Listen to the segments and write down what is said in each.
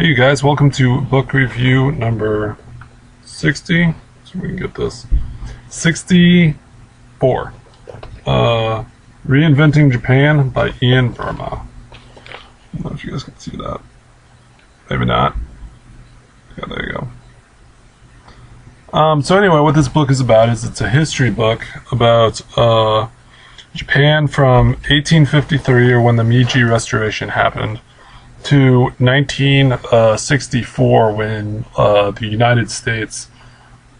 Hey, you guys, welcome to book review number 60. So we can get this 64. Uh, Reinventing Japan by Ian Buruma. I don't know if you guys can see that. Maybe not. Yeah, there you go. Um, so anyway, what this book is about is it's a history book about uh, Japan from 1853, or when the Meiji Restoration happened, to 1964, when uh, the United States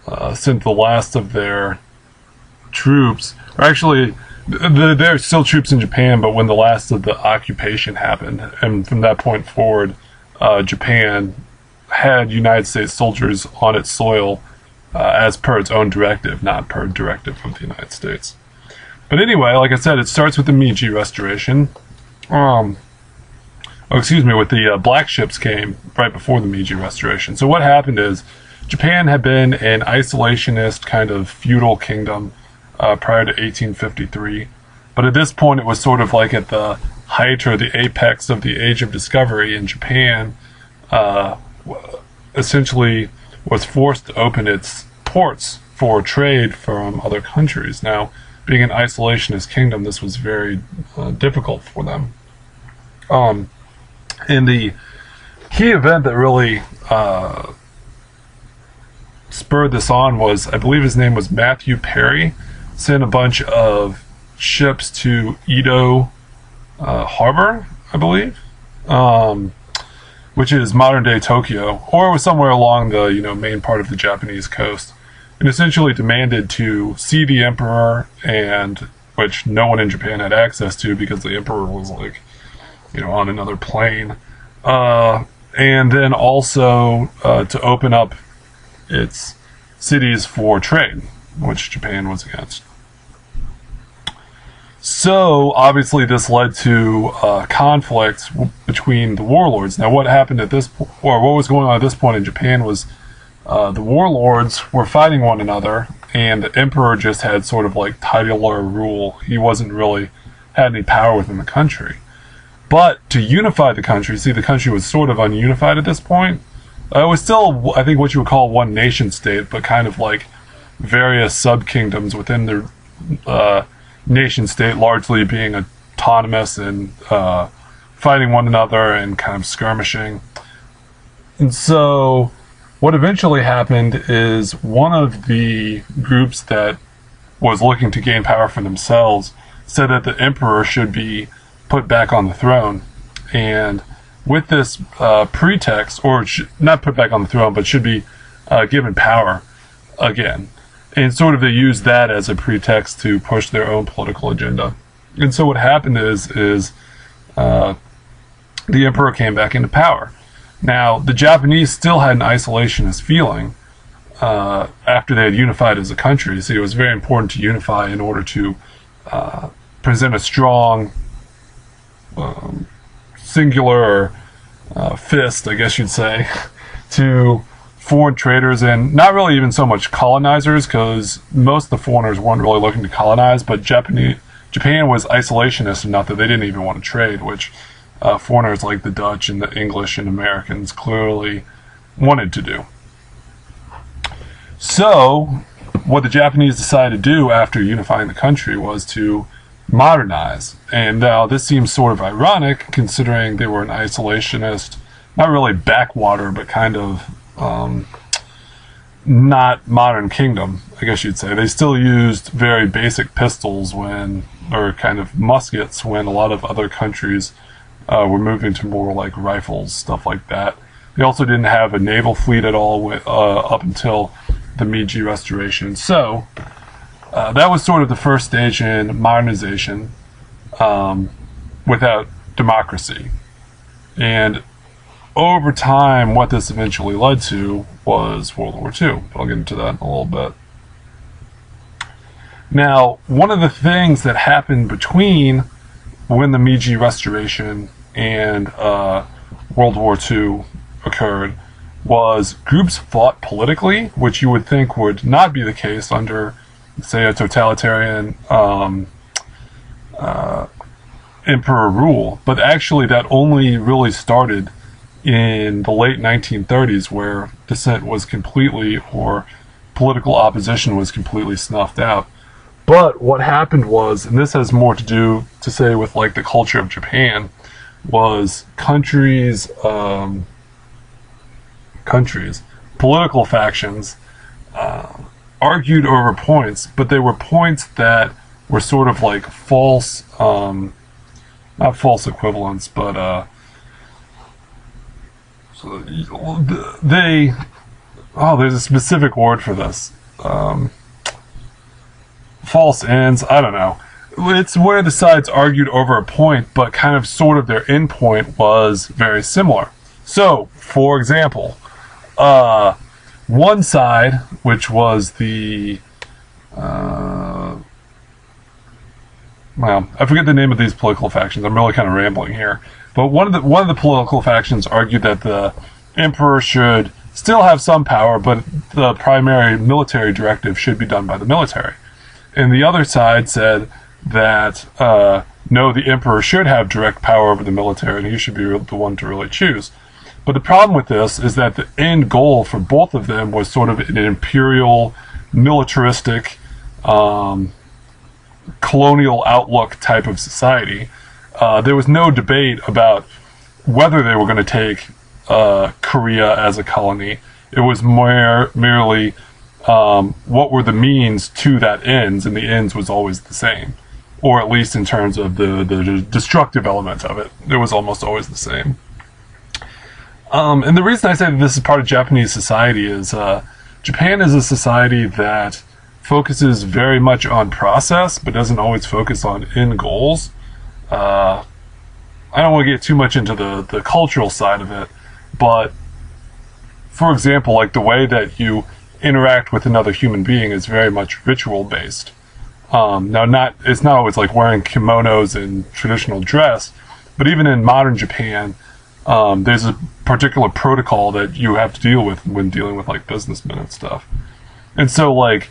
uh, sent the last of their troops, or actually, the, there are still troops in Japan, but when the last of the occupation happened, and from that point forward, uh, Japan had United States soldiers on its soil uh, as per its own directive, not per directive from the United States. But anyway, like I said, it starts with the Meiji Restoration. Um, oh, excuse me, with the uh, black ships came right before the Meiji Restoration. So what happened is Japan had been an isolationist kind of feudal kingdom uh, prior to 1853. But at this point, it was sort of like at the height or the apex of the age of discovery in Japan, uh, essentially was forced to open its ports for trade from other countries. Now, being an isolationist kingdom, this was very uh, difficult for them. Um, and the key event that really uh, spurred this on was, I believe his name was Matthew Perry, sent a bunch of ships to Edo uh, Harbor, I believe, um, which is modern day Tokyo, or was somewhere along the you know main part of the Japanese coast, and essentially demanded to see the emperor, and which no one in Japan had access to because the emperor was like, you know, on another plane, uh, and then also uh, to open up its cities for trade, which Japan was against. So obviously, this led to uh, conflict between the warlords. Now, what happened at this, po- or what was going on at this point in Japan was uh, the warlords were fighting one another, and the emperor just had sort of like titular rule. He wasn't really had any power within the country. But to unify the country, see, the country was sort of ununified at this point. Uh, it was still, I think, what you would call one nation state, but kind of like various sub kingdoms within the uh, nation state largely being autonomous and uh, fighting one another and kind of skirmishing. And so, what eventually happened is one of the groups that was looking to gain power for themselves said that the emperor should be put back on the throne. And with this uh, pretext, or sh- not put back on the throne, but should be uh, given power again and sort of they use that as a pretext to push their own political agenda. And so what happened is is uh, the emperor came back into power. Now the Japanese still had an isolationist feeling uh, after they had unified as a country. So it was very important to unify in order to uh, present a strong, um, singular uh, fist, I guess you'd say, to foreign traders and not really even so much colonizers because most of the foreigners weren't really looking to colonize, but Japanese Japan was isolationist enough that they didn't even want to trade, which uh, foreigners like the Dutch and the English and Americans clearly wanted to do. So, what the Japanese decided to do after unifying the country was to modernize. And now this seems sort of ironic considering they were an isolationist, not really backwater, but kind of um, not modern kingdom, I guess you'd say. They still used very basic pistols when, or kind of muskets when a lot of other countries uh, were moving to more like rifles, stuff like that. They also didn't have a naval fleet at all uh, up until the Meiji Restoration. So uh, that was sort of the first stage in modernization um, without democracy. And over time, what this eventually led to was World War II. I'll get into that in a little bit. Now, one of the things that happened between when the Meiji Restoration and uh, World War II occurred was groups fought politically, which you would think would not be the case under, say, a totalitarian um, uh, emperor rule. But actually, that only really started in the late 1930s, where dissent was completely, or political opposition was completely snuffed out. But what happened was, and this has more to do to say with like the culture of Japan, was countries, um, countries, political factions argued over points, but they were points that were sort of like false, um, not false equivalents, but uh, they. Oh, there's a specific word for this. Um, false ends. I don't know. It's where the sides argued over a point, but kind of sort of their end point was very similar. So, for example, uh, one side, which was the uh, well, I forget the name of these political factions. I'm really kind of rambling here. But one of the one of the political factions argued that the emperor should still have some power, but the primary military directive should be done by the military. And the other side said that uh, no, the emperor should have direct power over the military, and he should be the one to really choose. But the problem with this is that the end goal for both of them was sort of an imperial, militaristic, um, colonial outlook type of society. Uh, there was no debate about whether they were going to take uh, Korea as a colony. It was more merely um, what were the means to that ends, and the ends was always the same, or at least in terms of the the destructive element of it, it was almost always the same. Um, and the reason I say that this is part of Japanese society is uh, Japan is a society that focuses very much on process, but doesn't always focus on end goals. Uh, I don't want to get too much into the, the cultural side of it, but for example, like the way that you interact with another human being is very much ritual based. Um, now, not it's not always like wearing kimonos and traditional dress, but even in modern Japan, um, there's a particular protocol that you have to deal with when dealing with like businessmen and stuff. And so, like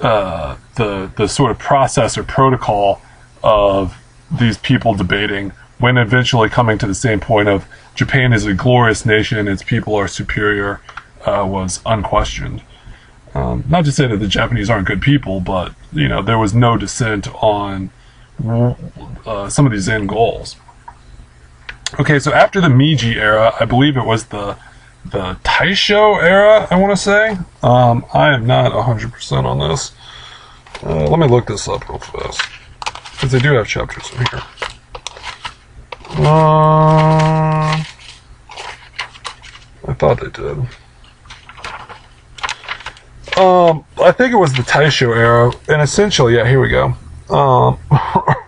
uh, the the sort of process or protocol of these people debating when eventually coming to the same point of Japan is a glorious nation, its people are superior, uh, was unquestioned. Um, not to say that the Japanese aren't good people, but you know there was no dissent on uh, some of these end goals. Okay, so after the Meiji era, I believe it was the the Taisho era, I want to say. Um, I am not 100% on this. Uh, let me look this up real fast. Because they do have chapters in here. Uh, I thought they did. Um, I think it was the Taisho era, and essentially, yeah, here we go. Um,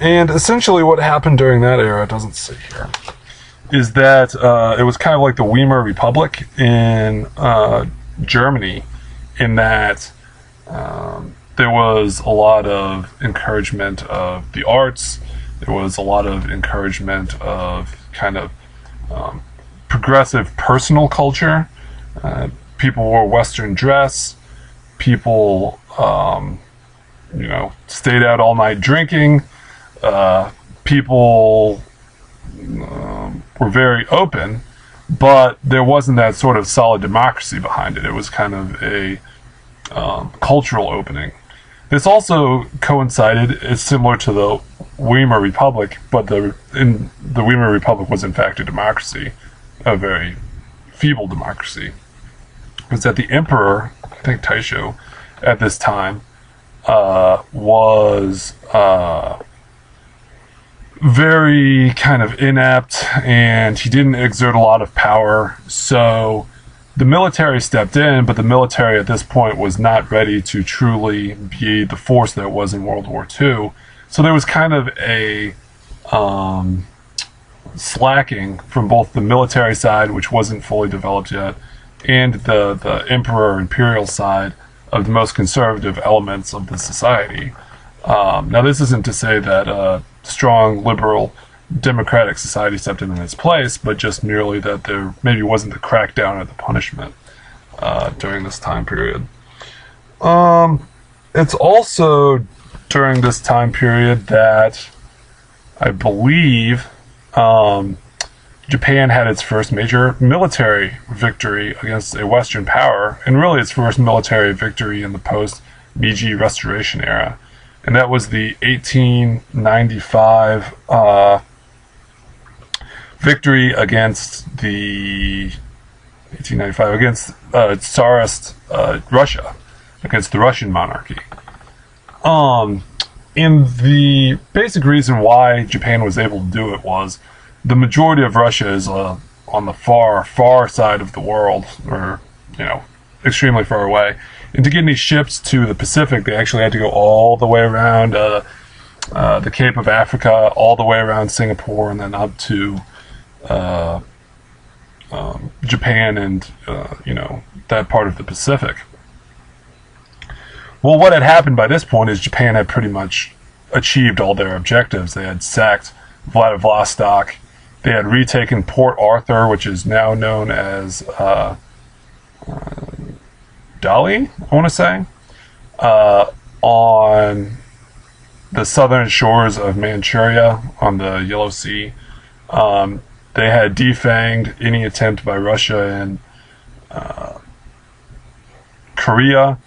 and essentially, what happened during that era doesn't say here is that uh, it was kind of like the Weimar Republic in uh, Germany, in that um, there was a lot of encouragement of the arts. There was a lot of encouragement of kind of um, progressive personal culture. Uh, people wore Western dress. People, um, you know, stayed out all night drinking. Uh, people um, were very open, but there wasn't that sort of solid democracy behind it. It was kind of a um, cultural opening. This also coincided. It's similar to the Weimar Republic, but the in the Weimar Republic was in fact a democracy, a very feeble democracy. Was that the emperor, I think Taisho, at this time, uh, was uh, very kind of inept and he didn't exert a lot of power. So the military stepped in, but the military at this point was not ready to truly be the force that it was in World War II. So there was kind of a um, slacking from both the military side, which wasn't fully developed yet, and the, the emperor imperial side of the most conservative elements of the society. Um, now, this isn't to say that uh, strong liberal democratic society stepped in in its place, but just merely that there maybe wasn't the crackdown or the punishment uh, during this time period. Um, it's also during this time period that I believe um, Japan had its first major military victory against a Western power, and really its first military victory in the post Meiji Restoration era. And that was the 1895 uh, victory against the 1895 against uh, Tsarist uh, Russia, against the Russian monarchy. Um, and the basic reason why Japan was able to do it was the majority of Russia is uh, on the far, far side of the world, or, you know, extremely far away. And to get any ships to the Pacific, they actually had to go all the way around uh, uh, the Cape of Africa, all the way around Singapore, and then up to uh, um, Japan and, uh, you know, that part of the Pacific. Well, what had happened by this point is Japan had pretty much achieved all their objectives. They had sacked Vladivostok they had retaken Port Arthur, which is now known as uh, uh, Dali, I want to say, uh, on the southern shores of Manchuria on the Yellow Sea. Um, they had defanged any attempt by Russia and uh, Korea.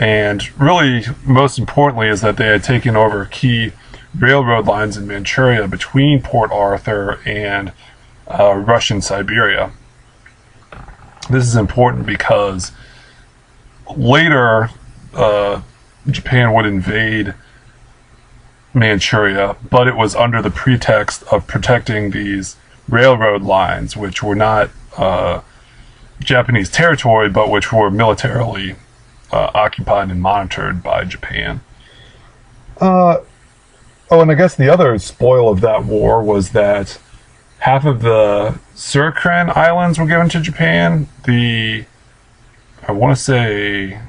And really, most importantly, is that they had taken over key railroad lines in Manchuria between Port Arthur and uh, Russian Siberia. This is important because later uh, Japan would invade Manchuria, but it was under the pretext of protecting these railroad lines, which were not uh, Japanese territory, but which were militarily uh, occupied and monitored by Japan. Uh, Oh, and I guess the other spoil of that war was that half of the Sakhalin Islands were given to Japan. The, I want to say,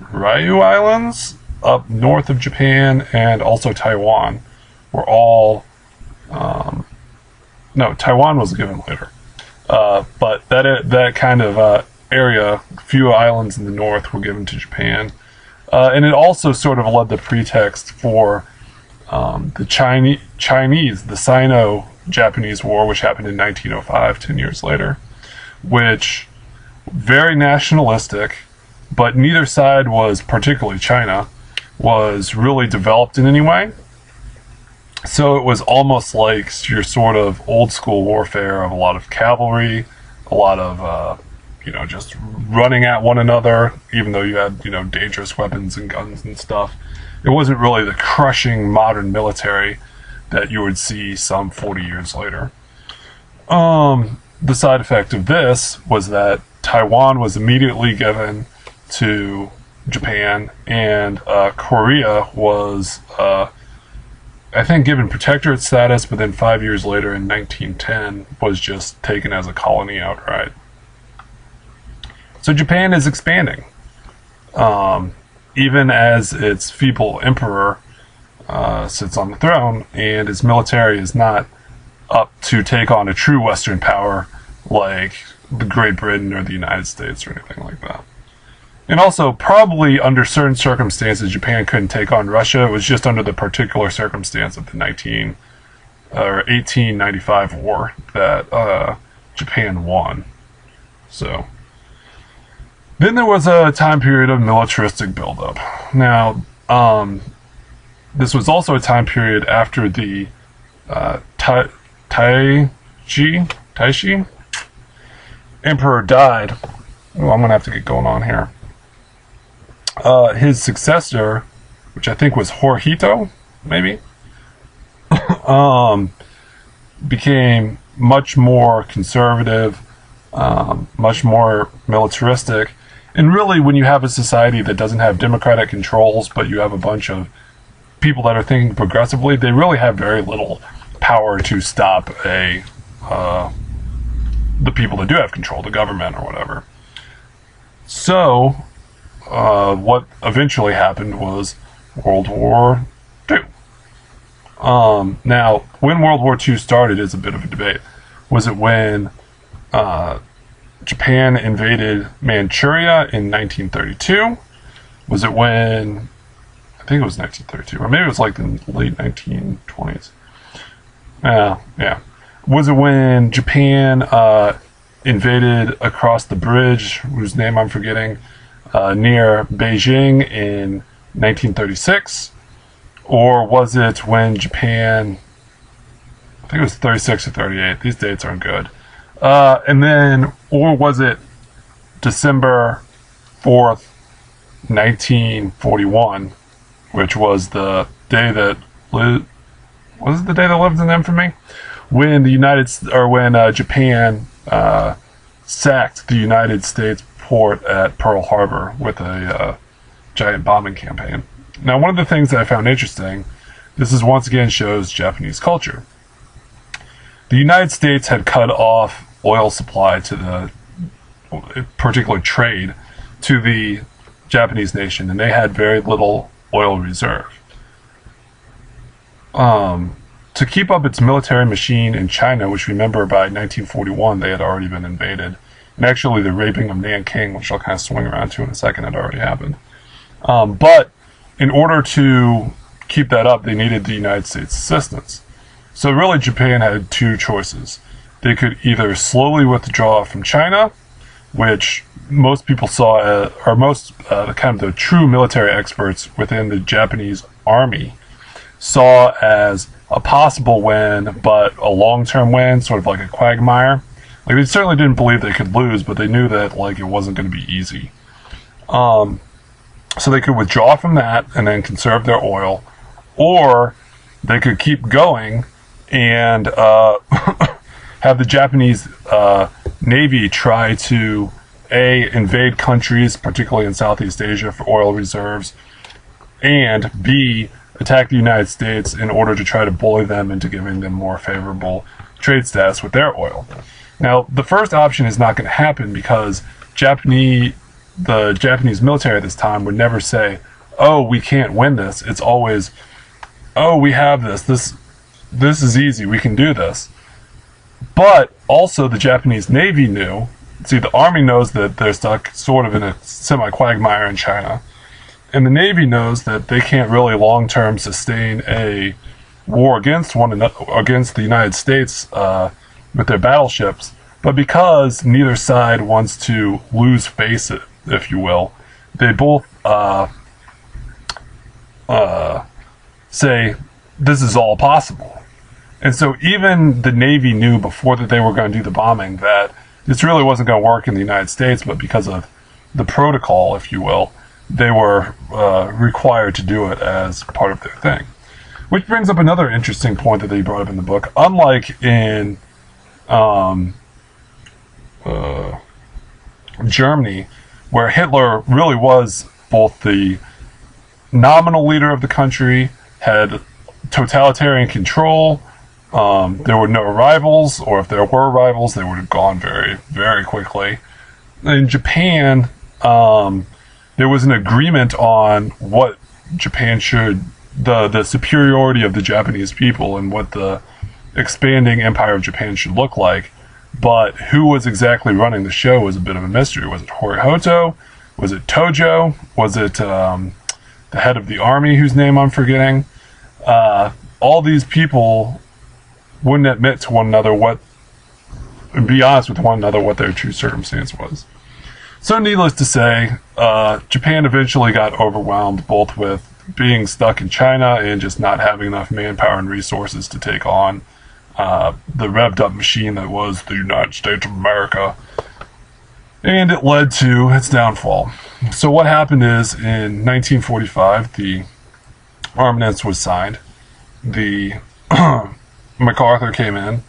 Ryukyu Islands up north of Japan and also Taiwan were all. Um, no, Taiwan was given later. Uh, but that that kind of uh, area, few islands in the north were given to Japan. Uh, and it also sort of led the pretext for um, the Chinese, Chinese, the Sino-Japanese War, which happened in 1905, 10 years later, which very nationalistic, but neither side was particularly China was really developed in any way. So it was almost like your sort of old school warfare of a lot of cavalry, a lot of uh, you know just running at one another, even though you had you know dangerous weapons and guns and stuff it wasn't really the crushing modern military that you would see some 40 years later. Um, the side effect of this was that Taiwan was immediately given to Japan, and uh, Korea was, uh, I think, given protectorate status, but then five years later in 1910 was just taken as a colony outright. So Japan is expanding. Um, even as its feeble emperor uh, sits on the throne and its military is not up to take on a true Western power like Great Britain or the United States or anything like that. And also, probably under certain circumstances, Japan couldn't take on Russia. It was just under the particular circumstance of the 19 or 1895 war that uh, Japan won. So, then there was a time period of militaristic buildup. Now, um, this was also a time period after the uh, tai, Taiji, Taishi emperor died. Oh, I'm gonna have to get going on here. Uh, his successor, which I think was Hirohito, maybe, um, became much more conservative, um, much more militaristic, and really, when you have a society that doesn't have democratic controls, but you have a bunch of people that are thinking progressively, they really have very little power to stop a uh, the people that do have control, the government or whatever. So, uh, what eventually happened was World War II. Um, now, when World War II started is a bit of a debate. Was it when uh, Japan invaded Manchuria in 1932? Was it when I think it was 1932, or maybe it was like the late 1920s? Yeah, yeah. Was it when Japan uh, invaded across the bridge, whose name I'm forgetting, uh, near Beijing in 1936? Or was it when Japan, I think it was 36 or 38, these dates aren't good. Uh, and then, or was it December 4th, 1941, which was the day that li- was it the day that lived in infamy when the United or when uh, Japan uh, sacked the United States port at Pearl Harbor with a uh, giant bombing campaign. Now, one of the things that I found interesting, this is once again shows Japanese culture. The United States had cut off oil supply to the particular trade to the Japanese nation, and they had very little oil reserve. Um, to keep up its military machine in China, which remember by 1941 they had already been invaded, and actually the raping of Nanking, which I'll kind of swing around to in a second, had already happened. Um, but in order to keep that up, they needed the United States assistance. So really, Japan had two choices. They could either slowly withdraw from China, which most people saw, uh, or most uh, kind of the true military experts within the Japanese army saw as a possible win, but a long-term win, sort of like a quagmire. Like they certainly didn't believe they could lose, but they knew that like it wasn't going to be easy. Um, so they could withdraw from that and then conserve their oil, or they could keep going and uh, have the Japanese uh, Navy try to a invade countries, particularly in Southeast Asia, for oil reserves, and b attack the United States in order to try to bully them into giving them more favorable trade status with their oil. Now, the first option is not going to happen because Japanese the Japanese military at this time would never say, "Oh, we can't win this." It's always, "Oh, we have this. This this is easy. We can do this." But also the Japanese Navy knew, see the army knows that they're stuck sort of in a semi quagmire in China. And the Navy knows that they can't really long term sustain a war against one another against the United States uh, with their battleships, but because neither side wants to lose face, if you will, they both uh, uh, say this is all possible. And so even the Navy knew before that they were going to do the bombing that this really wasn't going to work in the United States, but because of the protocol, if you will, they were uh, required to do it as part of their thing. Which brings up another interesting point that they brought up in the book. Unlike in um, uh, Germany, where Hitler really was both the nominal leader of the country, had totalitarian control, um, there were no rivals, or if there were rivals, they would have gone very, very quickly. In Japan, um, there was an agreement on what Japan should, the the superiority of the Japanese people, and what the expanding empire of Japan should look like. But who was exactly running the show was a bit of a mystery. Was it Hirohito? Was it Tojo? Was it um, the head of the army, whose name I'm forgetting? Uh, all these people wouldn't admit to one another what, be honest with one another what their true circumstance was. So, needless to say, uh, Japan eventually got overwhelmed both with being stuck in China and just not having enough manpower and resources to take on uh, the revved up machine that was the United States of America. And it led to its downfall. So, what happened is in 1945, the armistice was signed. The MacArthur came in.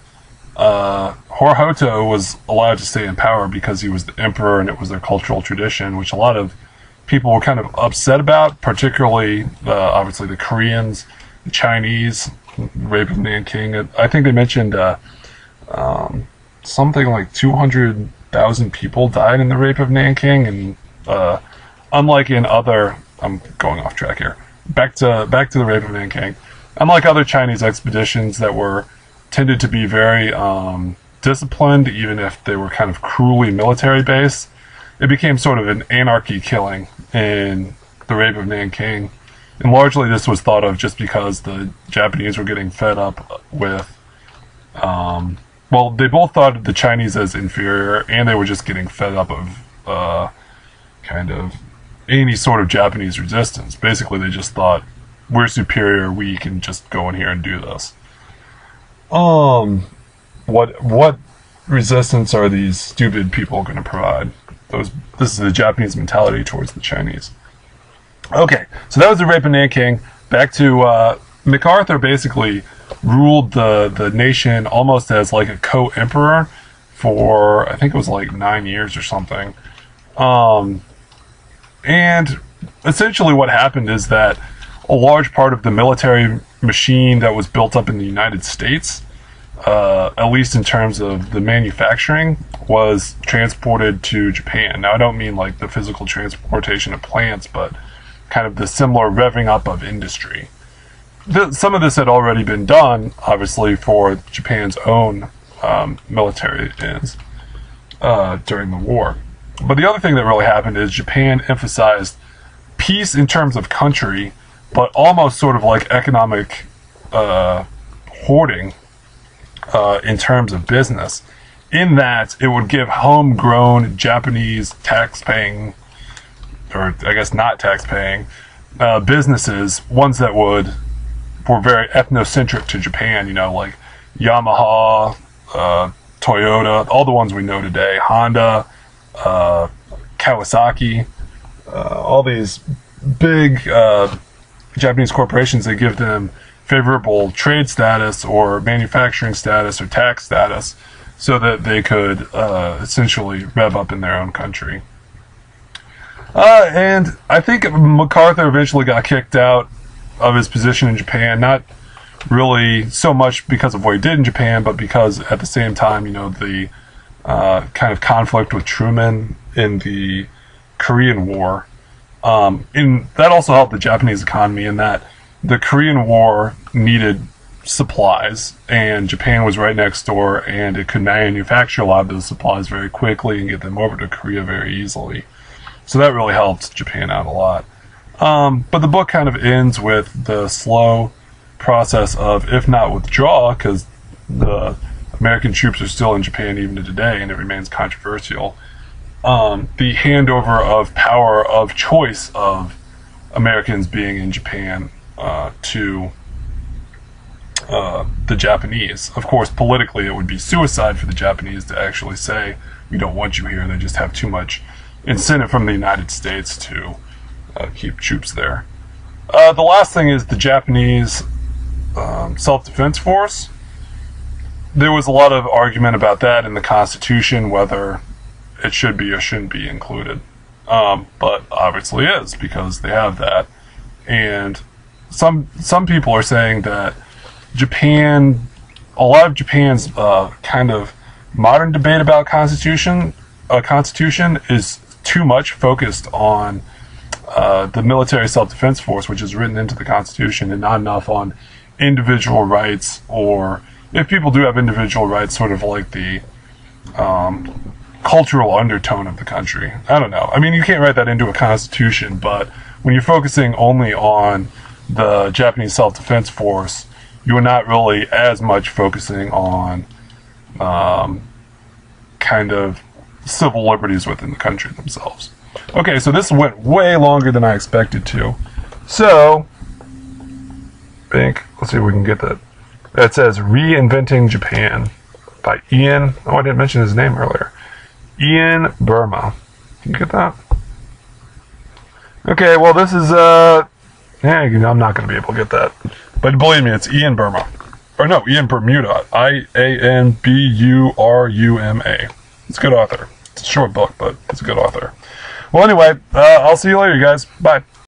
Uh, Hirohito was allowed to stay in power because he was the emperor and it was their cultural tradition, which a lot of people were kind of upset about, particularly uh, obviously the Koreans, the Chinese, rape of Nanking. I think they mentioned uh, um, something like 200,000 people died in the rape of Nanking, and uh, unlike in other, I'm going off track here. Back to back to the rape of Nanking unlike other Chinese expeditions that were tended to be very um, disciplined, even if they were kind of cruelly military based, it became sort of an anarchy killing in the rape of Nanking. And largely this was thought of just because the Japanese were getting fed up with um, well, they both thought of the Chinese as inferior, and they were just getting fed up of uh, kind of any sort of Japanese resistance. Basically, they just thought we're superior, we can just go in here and do this. Um, what what resistance are these stupid people going to provide? Those this is the Japanese mentality towards the Chinese. Okay, so that was the rape of Nanking. Back to uh, MacArthur. Basically, ruled the the nation almost as like a co-emperor for I think it was like nine years or something. Um, and essentially, what happened is that a large part of the military machine that was built up in the United States, uh, at least in terms of the manufacturing, was transported to Japan. Now, I don't mean like the physical transportation of plants, but kind of the similar revving up of industry. The, some of this had already been done, obviously, for Japan's own um, military ends uh, during the war. But the other thing that really happened is Japan emphasized peace in terms of country, but almost sort of like economic uh, hoarding uh, in terms of business. In that it would give homegrown Japanese tax-paying, or I guess not tax-paying, uh, businesses, ones that would were very ethnocentric to Japan. You know, like Yamaha, uh, Toyota, all the ones we know today, Honda, uh, Kawasaki, uh, all these big uh, Japanese corporations. They give them favorable trade status or manufacturing status or tax status so that they could uh, essentially rev up in their own country. Uh, and I think MacArthur eventually got kicked out of his position in Japan, not really so much because of what he did in Japan, but because at the same time, you know, the uh, kind of conflict with Truman in the Korean War. Um, in that also helped the Japanese economy in that the Korean War needed supplies, and Japan was right next door, and it could manufacture a lot of those supplies very quickly and get them over to Korea very easily. So that really helped Japan out a lot. Um, but the book kind of ends with the slow process of, if not withdraw, because the American troops are still in Japan even to today, and it remains controversial. Um, the handover of power of choice of Americans being in Japan uh, to uh, the Japanese. Of course, politically, it would be suicide for the Japanese to actually say, "We don't want you here." They just have too much incentive from the United States to uh, keep troops there. Uh, the last thing is the Japanese um, self-defense force. There was a lot of argument about that in the Constitution, whether it should be or shouldn't be included. Um, but obviously is because they have that, and some some people are saying that Japan, a lot of Japan's uh, kind of modern debate about constitution, uh, constitution is too much focused on uh, the military self-defense force, which is written into the constitution, and not enough on individual rights, or if people do have individual rights, sort of like the um, cultural undertone of the country. I don't know. I mean, you can't write that into a constitution, but when you're focusing only on the Japanese self-defense force, you're not really as much focusing on um, kind of civil liberties within the country themselves. Okay, so this went way longer than I expected to. So, think, let's see if we can get that. That says Reinventing Japan by Ian. Oh, I didn't mention his name earlier. Ian Burma. Can you get that? Okay, well, this is, uh, yeah, I'm not going to be able to get that. But believe me, it's Ian Burma. Or no, Ian Buruma. I A N B U R U M A. It's a good author. It's a short book, but it's a good author. Well, anyway, uh, I'll see you later, you guys. Bye.